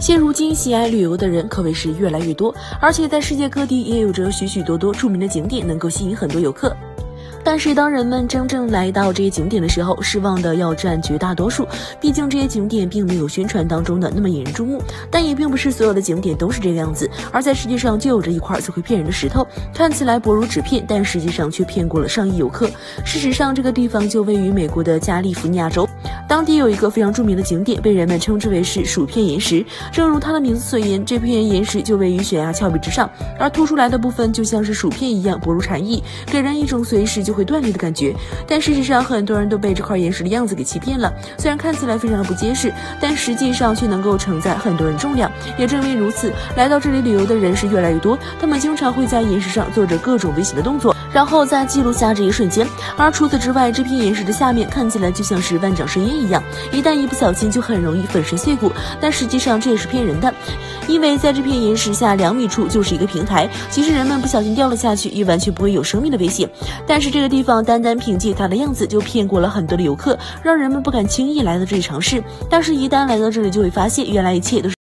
现如今喜爱旅游的人可谓是越来越多，而且在世界各地也有着许许多多著名的景点，能够吸引很多游客。但是当人们真正来到这些景点的时候，失望的要占绝大多数。毕竟这些景点并没有宣传当中的那么引人注目，但也并不是所有的景点都是这个样子。而在世界上就有着一块最会骗人的石头，看起来薄如纸片，但实际上却骗过了上亿游客。事实上，这个地方就位于美国的加利福尼亚州。当地有一个非常著名的景点，被人们称之为是薯片岩石。正如它的名字所言，这片岩石就位于悬崖峭壁之上，而凸出来的部分就像是薯片一样薄如蝉翼，给人一种随时就会断裂的感觉。但事实上，很多人都被这块岩石的样子给欺骗了。虽然看起来非常的不结实，但实际上却能够承载很多人重量。也正因为如此，来到这里旅游的人是越来越多。他们经常会在岩石上做着各种危险的动作，然后再记录下这一瞬间。而除此之外，这片岩石的下面看起来就像是万丈深渊。一样，一旦一不小心就很容易粉身碎骨。但实际上这也是骗人的，因为在这片岩石下两米处就是一个平台，即使人们不小心掉了下去，也完全不会有生命的危险。但是这个地方单单凭借它的样子就骗过了很多的游客，让人们不敢轻易来到这里尝试。但是，一旦来到这里，就会发现原来一切都是。